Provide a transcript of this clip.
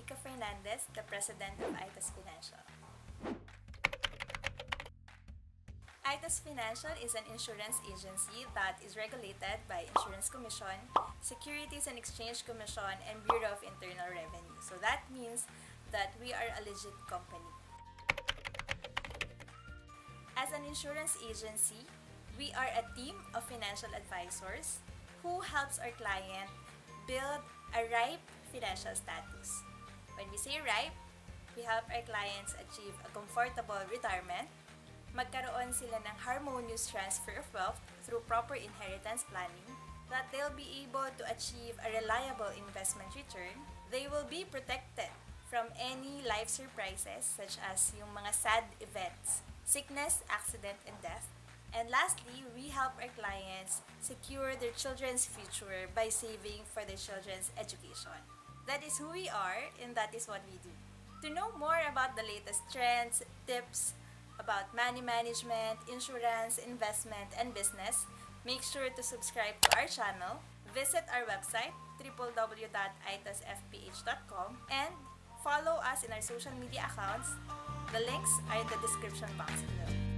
Nika Fernandez, the President of Aetos Financial. Aetos Financial is an insurance agency that is regulated by Insurance Commission, Securities and Exchange Commission, and Bureau of Internal Revenue. So that means that we are a legit company. As an insurance agency, we are a team of financial advisors who helps our client build a ripe financial status. When we say ripe, we help our clients achieve a comfortable retirement, magkaroon sila ng harmonious transfer of wealth through proper inheritance planning, that they'll be able to achieve a reliable investment return, they will be protected from any life surprises such as yung mga sad events, sickness, accident, and death. And lastly, we help our clients secure their children's future by saving for their children's education. That is who we are and that is what we do. To know more about the latest trends, tips about money management, insurance, investment, and business, make sure to subscribe to our channel, visit our website www.aetosfph.com, and follow us in our social media accounts. The links are in the description box below.